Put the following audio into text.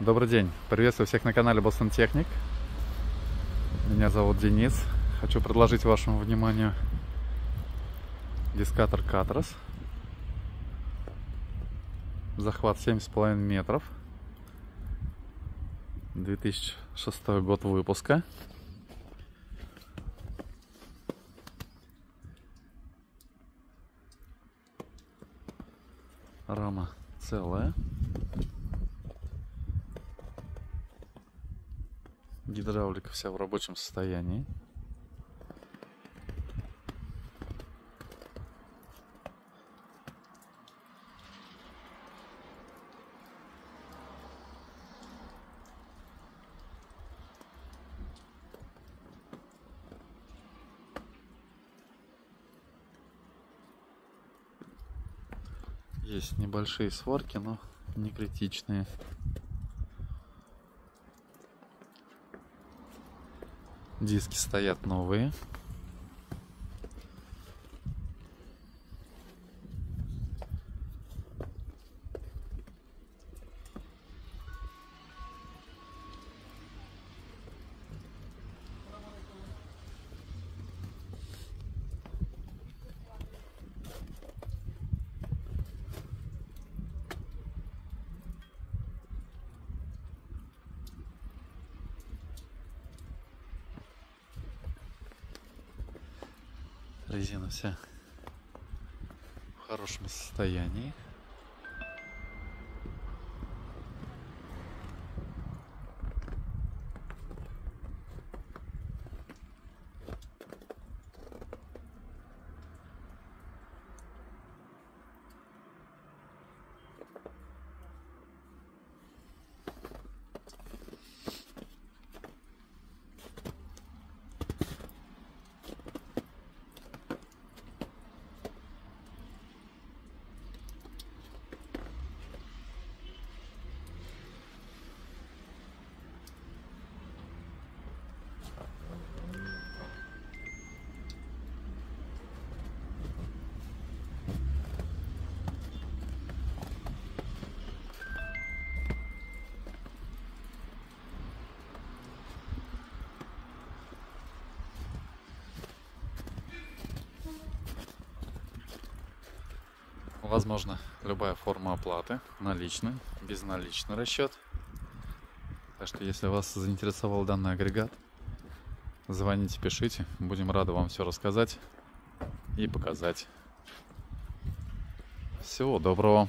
Добрый день. Приветствую всех на канале Boston Техник. Меня зовут Денис. Хочу предложить вашему вниманию дискатор Катрос. Захват 7,5 метров. 2006 год выпуска. Рама целая. Гидравлика вся в рабочем состоянии. Есть небольшие сварки, но не критичные. Диски стоят новые. Резина вся в хорошем состоянии. Возможно, любая форма оплаты, наличный, безналичный расчет. Так что, если вас заинтересовал данный агрегат, звоните, пишите. Будем рады вам все рассказать и показать. Всего доброго.